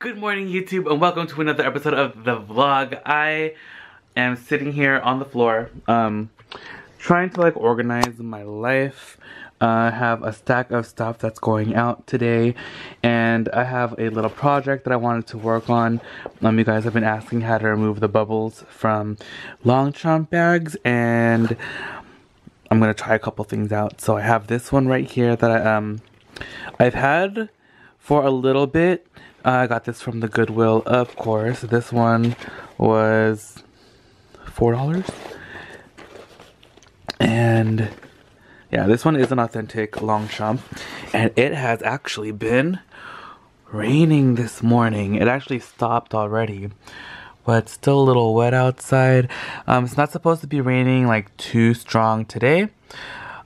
Good morning YouTube and welcome to another episode of the vlog. I am sitting here on the floor um, trying to like organize my life. Uh, I have a stack of stuff that's going out today and I have a little project that I wanted to work on. Um, you guys have been asking how to remove the bubbles from Longchamp bags and I'm gonna try a couple things out. So I have this one right here that I, um, I've had for a little bit. I got this from the Goodwill, of course. This one was $4. And yeah, this one is an authentic Longchamp. And it has actually been raining this morning. It actually stopped already. But still a little wet outside. Um, it's not supposed to be raining like too strong today.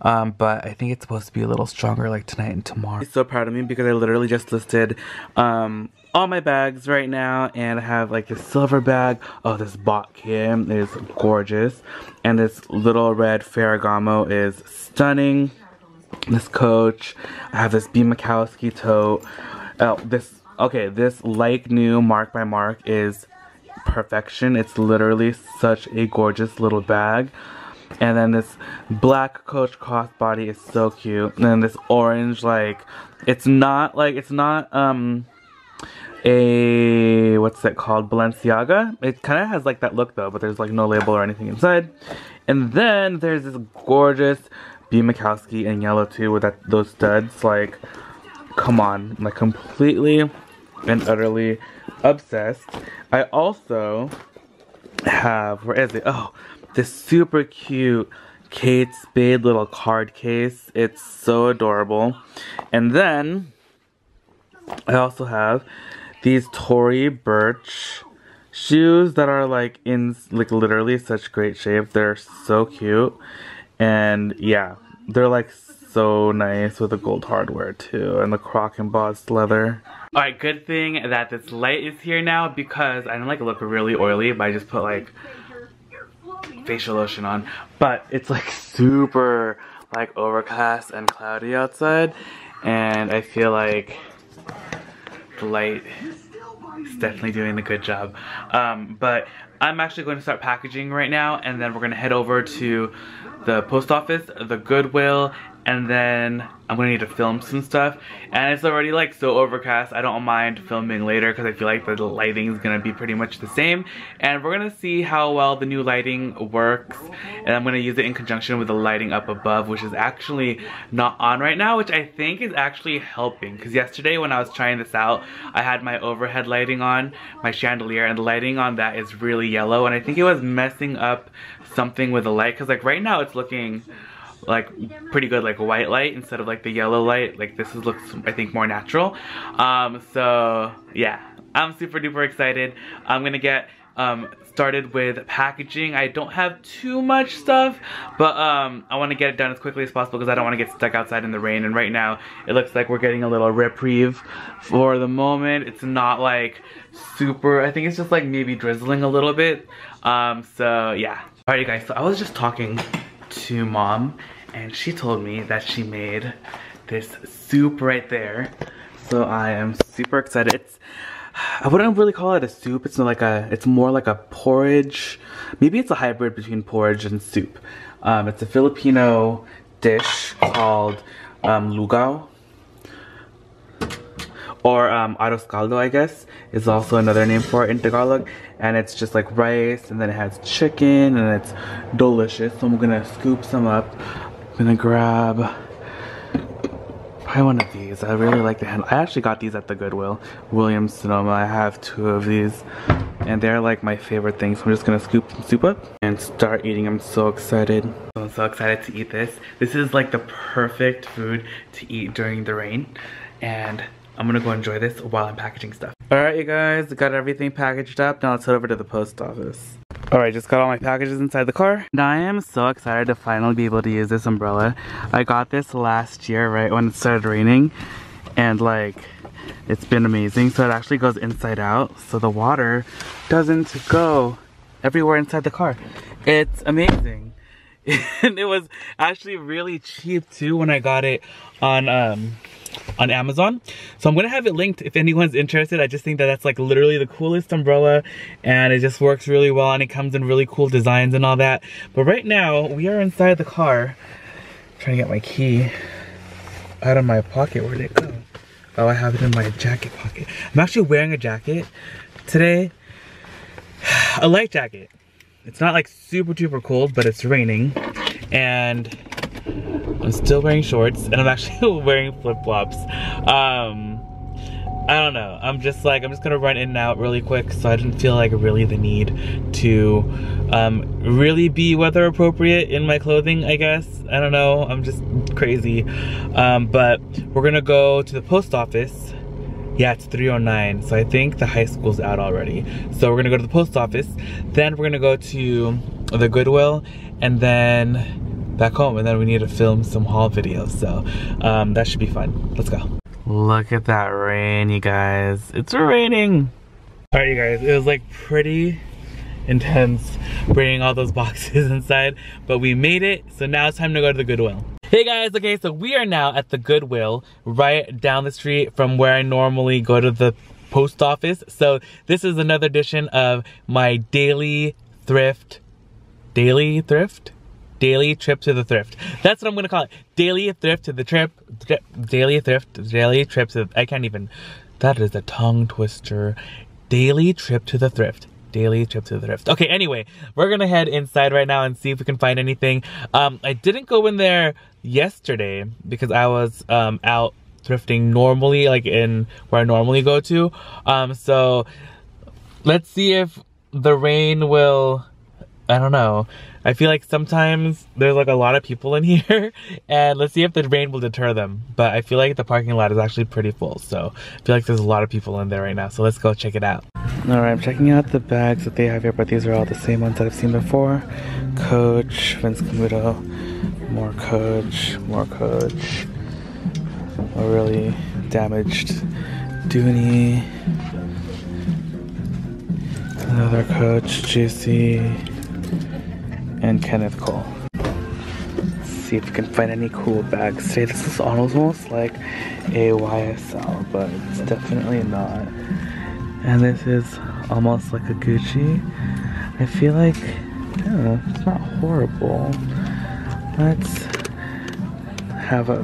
Um, but I think it's supposed to be a little stronger like tonight and tomorrow. So proud of me because I literally just listed um, all my bags right now and I have like this silver bag. Oh, this Botkier is gorgeous. And this little red Ferragamo is stunning. This Coach. I have this B. Makowsky tote. Oh, this, okay, this like new Marc by Marc is perfection. It's literally such a gorgeous little bag. And then this black Coach crossbody is so cute. And then this orange, like, it's not, like, it's not, um, a, what's that called, Balenciaga. It kind of has, like, that look, though, but there's, like, no label or anything inside. And then there's this gorgeous B. Makowsky in yellow, too, with that those studs. Like, come on. Like, completely and utterly obsessed. I also have, where is it? Oh, this super cute Kate Spade little card case. It's so adorable. And then I also have these Tory Burch shoes that are like in like literally such great shape. They're so cute. And yeah, they're like so nice with the gold hardware too and the croc embossed leather. Alright, good thing that this light is here now because I don't like look really oily but I just put like facial lotion on. But it's like super like overcast and cloudy outside and I feel like the light is definitely doing the good job. Um, but I'm actually going to start packaging right now and then we're going to head over to the post office, the Goodwill, and then I'm gonna need to film some stuff. And it's already like so overcast I don't mind filming later because I feel like the lighting is gonna be pretty much the same. And we're gonna see how well the new lighting works. And I'm gonna use it in conjunction with the lighting up above which is actually not on right now which I think is actually helping. Because yesterday when I was trying this out I had my overhead lighting on my chandelier and the lighting on that is really yellow. And I think it was messing up something with the light because like right now it's looking like pretty good like white light instead of like the yellow light. Like this is, looks I think more natural. Um so yeah. I'm super duper excited. I'm gonna get um started with packaging. I don't have too much stuff but um I want to get it done as quickly as possible because I don't want to get stuck outside in the rain. And right now it looks like we're getting a little reprieve for the moment. It's not like super I think it's just like maybe drizzling a little bit. Um so yeah. Alright guys. So I was just talking to mom and she told me that she made this soup right there. So I am super excited. It's I wouldn't really call it a soup. It's like a it's more like a porridge. Maybe it's a hybrid between porridge and soup. Um, it's a Filipino dish called um, lugaw or um, arroz caldo, I guess, is also another name for it in Tagalog. And it's just like rice, and then it has chicken, and it's delicious. So I'm gonna scoop some up. Gonna grab probably one of these. I really like the handle. I actually got these at the Goodwill. Williams Sonoma. I have two of these. And they're like my favorite things. So I'm just gonna scoop some soup up and start eating. I'm so excited. I'm so excited to eat this. This is like the perfect food to eat during the rain. And I'm gonna go enjoy this while I'm packaging stuff. Alright you guys, got everything packaged up. Now let's head over to the post office. Alright, just got all my packages inside the car. And I am so excited to finally be able to use this umbrella. I got this last year, right when it started raining. And like, it's been amazing. So it actually goes inside out. So the water doesn't go everywhere inside the car. It's amazing. and it was actually really cheap too when I got it on um on Amazon. So I'm gonna have it linked if anyone's interested. I just think that that's like literally the coolest umbrella and it just works really well and it comes in really cool designs and all that. But right now we are inside the car trying to get my key out of my pocket. Where did it go? Oh, I have it in my jacket pocket. I'm actually wearing a jacket today. A light jacket. It's not like super duper cold, but it's raining. And I'm still wearing shorts and I'm actually wearing flip-flops. Um, I don't know. I'm just like, I'm just gonna run in and out really quick so I didn't feel like really the need to um, really be weather appropriate in my clothing, I guess. I don't know, I'm just crazy. Um, but we're gonna go to the post office. Yeah, it's 309, so I think the high school's out already. So we're gonna go to the post office, then we're gonna go to the Goodwill, and then back home, and then we need to film some haul videos, so um, that should be fun. Let's go. Look at that rain, you guys. It's raining. All right, you guys, it was like pretty intense bringing all those boxes inside, but we made it, so now it's time to go to the Goodwill. Hey guys, okay, so we are now at the Goodwill right down the street from where I normally go to the post office. So this is another edition of my daily thrift, daily thrift? Daily trip to the thrift. That's what I'm gonna call it. Daily thrift to the trip. daily thrift. Daily trip to. The, I can't even. That is a tongue twister. Daily trip to the thrift. Daily trip to the thrift. Okay, anyway, we're gonna head inside right now and see if we can find anything. Um, I didn't go in there yesterday because I was um out thrifting normally, like in where I normally go to. Um, so let's see if the rain will. I don't know. I feel like sometimes there's like a lot of people in here and let's see if the rain will deter them. But I feel like the parking lot is actually pretty full. So I feel like there's a lot of people in there right now. So let's go check it out. All right, I'm checking out the bags that they have here, but these are all the same ones that I've seen before. Coach, Vince Camuto, more Coach, more Coach. A really damaged Dooney. Another Coach, Juicy and Kenneth Cole. Let's see if we can find any cool bags today. This is almost like a YSL, but it's definitely not. And this is almost like a Gucci. I feel like, yeah, it's not horrible. Let's have a,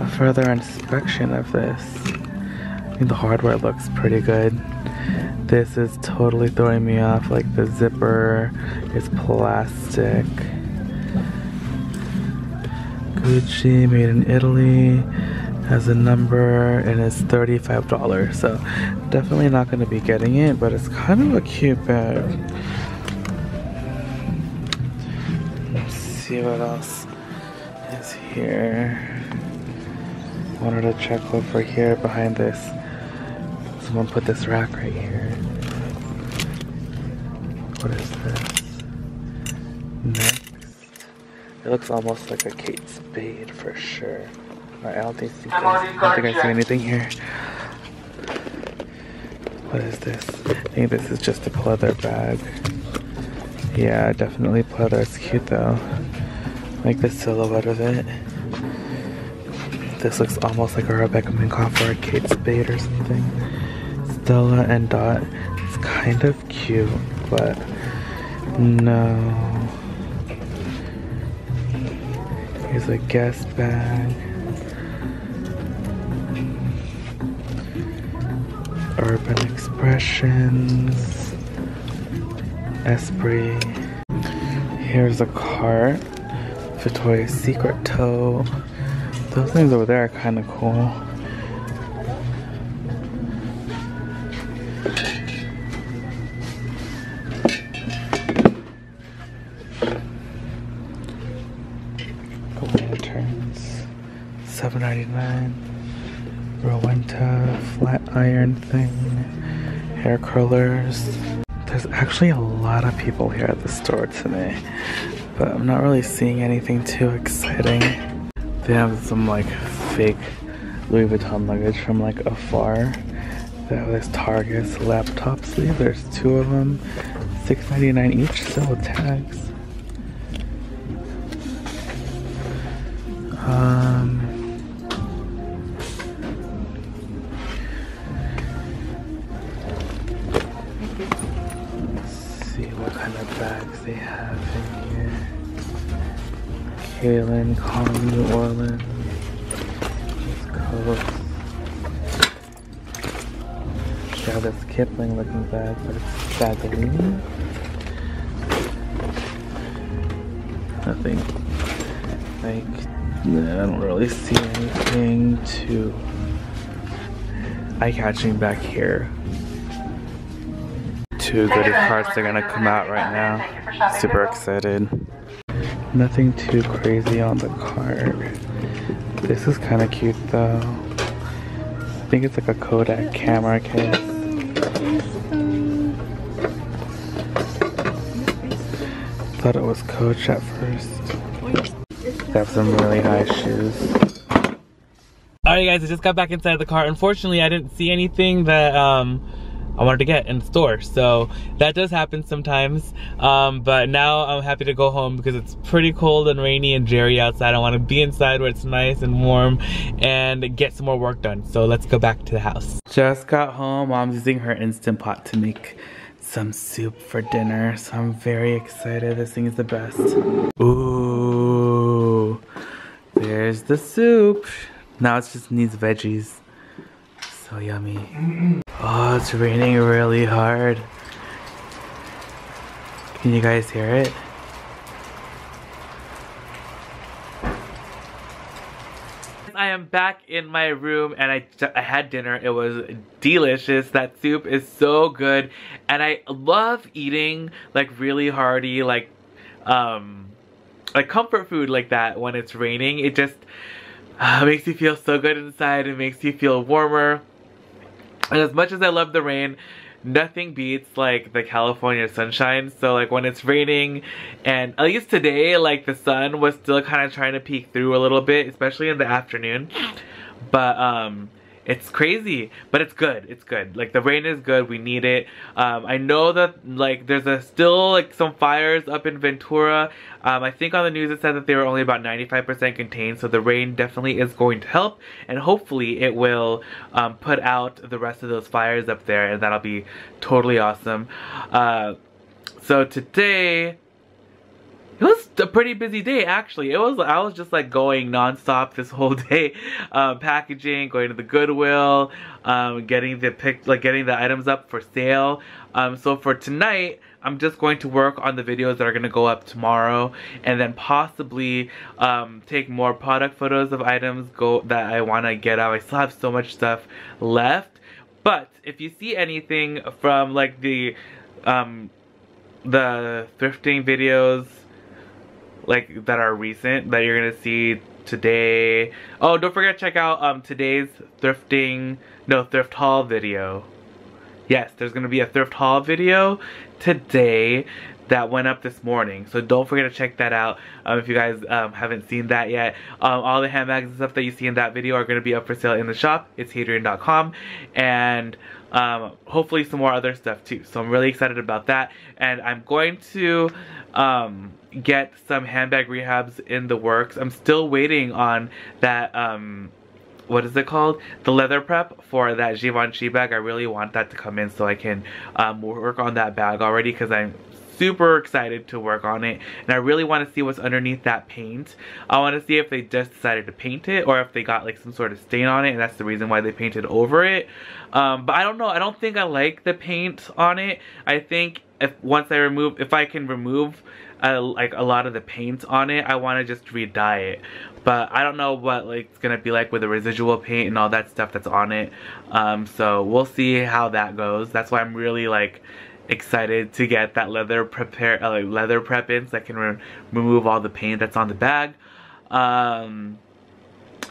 a further inspection of this. I think the hardware looks pretty good. This is totally throwing me off. Like the zipper is plastic. Gucci, made in Italy, has a number and it's $35. So definitely not going to be getting it, but it's kind of a cute bag. Let's see what else is here. Wanted to check over here behind this Someone put this rack right here. What is this? Next. It looks almost like a Kate Spade for sure. I don't think, I don't think I see anything here. What is this? I think this is just a pleather bag. Yeah, definitely pleather. It's cute though. like the silhouette of it. This looks almost like a Rebecca Minkoff or a Kate Spade or something. Stella and Dot. It's kind of cute, but no. Here's a Guess bag. Urban Expressions. Esprit. Here's a cart. Victoria's Secret toe. Those things over there are kind of cool. $7.99. Rowenta flat iron thing. Hair curlers. There's actually a lot of people here at the store today, but I'm not really seeing anything too exciting. They have some like fake Louis Vuitton luggage from like afar. They have this Targus laptop sleeve. There's two of them. $6.99 each, still with tags. Kaylin, Calm New Orleans, Coast. Yeah, this Kipling looking bag, but it's Baggallini. Nothing like I don't really see anything too eye-catching back here. Two goodie cards are gonna come out right now. Super excited. Nothing too crazy on the card. This is kind of cute though. I think it's like a Kodak camera case. Thought it was Coach at first. They have some really high shoes. Alright guys, I just got back inside the car. Unfortunately, I didn't see anything that um, I wanted to get in the store. So that does happen sometimes. Um, but now I'm happy to go home because it's pretty cold and rainy and dreary outside. I want to be inside where it's nice and warm and get some more work done. So let's go back to the house. Just got home. Mom's using her Instant Pot to make some soup for dinner. So I'm very excited. This thing is the best. Ooh, there's the soup. Now it just needs veggies. So yummy. Oh, it's raining really hard. Can you guys hear it? I am back in my room and I, I had dinner. It was delicious. That soup is so good. And I love eating like really hearty, like, um, like comfort food like that when it's raining. It just uh, makes you feel so good inside. It makes you feel warmer. And as much as I love the rain, nothing beats like the California sunshine. So like when it's raining and at least today like the sun was still kind of trying to peek through a little bit, especially in the afternoon. But um it's crazy, but it's good. It's good. Like the rain is good. We need it. Um, I know that like there's a still like some fires up in Ventura. Um, I think on the news it said that they were only about 95% contained. So the rain definitely is going to help, and hopefully it will um, put out the rest of those fires up there, and that'll be totally awesome. Uh, so today it was a pretty busy day actually. It was I was just like going nonstop this whole day, uh, packaging, going to the Goodwill, um, getting the pick like getting the items up for sale. Um, so for tonight, I'm just going to work on the videos that are gonna go up tomorrow, and then possibly um, take more product photos of items go that I want to get out. I still have so much stuff left, but if you see anything from like the um, the thrifting videos like that are recent that you're gonna see today. Oh, don't forget to check out um today's thrifting no thrift haul video. Yes, there's gonna be a thrift haul video today that went up this morning. So don't forget to check that out um, if you guys um, haven't seen that yet. Um, all the handbags and stuff that you see in that video are going to be up for sale in the shop. It's hadrian.com and um, hopefully some more other stuff too. So I'm really excited about that. And I'm going to um, get some handbag rehabs in the works. I'm still waiting on that, um, what is it called? The leather prep for that Givenchy bag. I really want that to come in so I can um, work on that bag already because I'm super excited to work on it and I really want to see what's underneath that paint. I want to see if they just decided to paint it or if they got like some sort of stain on it and that's the reason why they painted over it. Um, but I don't know. I don't think I like the paint on it. I think if once I remove, if I can remove uh, like a lot of the paint on it, I want to just re-dye it. But I don't know what like it's gonna be like with the residual paint and all that stuff that's on it. Um, so we'll see how that goes. That's why I'm really like excited to get that leather prepare uh, like leather prep in so I can re remove all the paint that's on the bag. Um,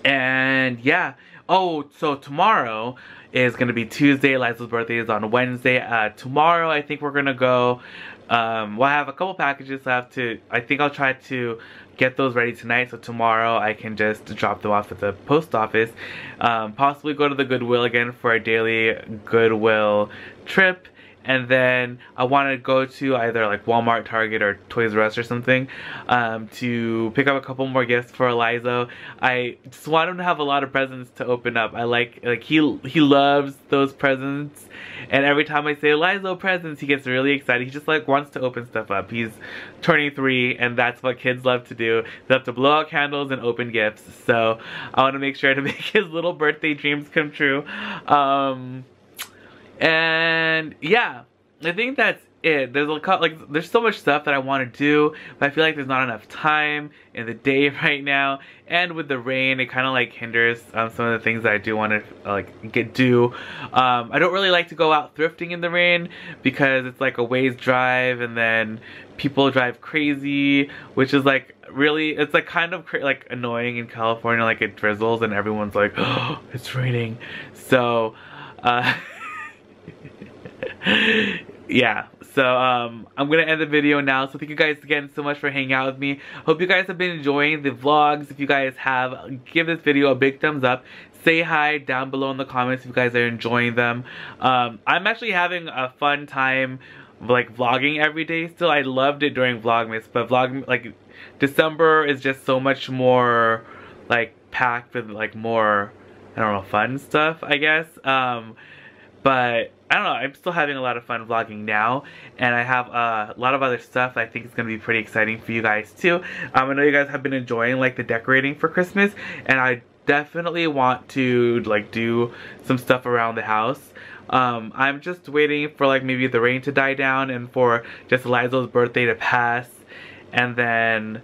and yeah. Oh, so tomorrow is gonna be Tuesday. Liza's birthday is on Wednesday. Uh, tomorrow, I think we're gonna go. Um, well, I have a couple packages I have to. I think I'll try to get those ready tonight so tomorrow I can just drop them off at the post office. Um, possibly go to the Goodwill again for a daily Goodwill trip and then I want to go to either like Walmart, Target, or Toys R Us or something um, to pick up a couple more gifts for Elizo. I just want him to have a lot of presents to open up. I like like he he loves those presents, and every time I say Elizo presents, he gets really excited. He just like wants to open stuff up. He's turning three, and that's what kids love to do. They love to blow out candles and open gifts. So I want to make sure to make his little birthday dreams come true. Um, and yeah, I think that's it. There's a like there's so much stuff that I want to do, but I feel like there's not enough time in the day right now. And with the rain, it kind of like hinders um, some of the things that I do want to like get do. Um, I don't really like to go out thrifting in the rain because it's like a ways drive, and then people drive crazy, which is like really it's like kind of like annoying in California. Like it drizzles and everyone's like, oh, it's raining. So. Uh, yeah so um i'm gonna end the video now. So thank you guys again so much for hanging out with me. Hope you guys have been enjoying the vlogs. If you guys have give this video a big thumbs up. Say hi down below in the comments if you guys are enjoying them. Um i'm actually having a fun time like vlogging every day still. I loved it during vlogmas but vlog like december is just so much more like packed with like more i don't know fun stuff i guess. Um but I don't know, I'm still having a lot of fun vlogging now, and I have uh, a lot of other stuff I think is going to be pretty exciting for you guys too. Um, I know you guys have been enjoying like the decorating for Christmas, and I definitely want to like do some stuff around the house. Um, I'm just waiting for like maybe the rain to die down and for just Elizo's birthday to pass, and then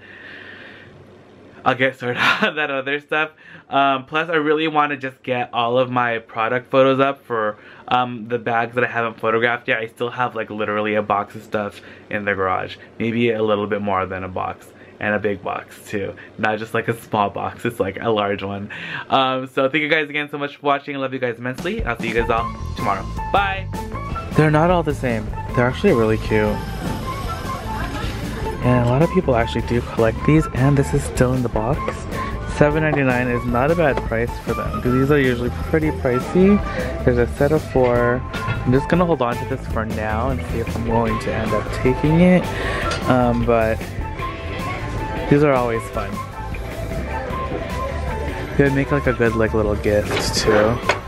I'll get started on that other stuff. Um, plus, I really want to just get all of my product photos up for um, the bags that I haven't photographed yet. I still have like literally a box of stuff in the garage. Maybe a little bit more than a box and a big box too. Not just like a small box, it's like a large one. Um, so thank you guys again so much for watching. I love you guys immensely. I'll see you guys all tomorrow. Bye! They're not all the same. They're actually really cute. And a lot of people actually do collect these and this is still in the box. $7.99 is not a bad price for them because these are usually pretty pricey. There's a set of four. I'm just gonna hold on to this for now and see if I'm willing to end up taking it. Um, but these are always fun. They would make like a good like little gift too.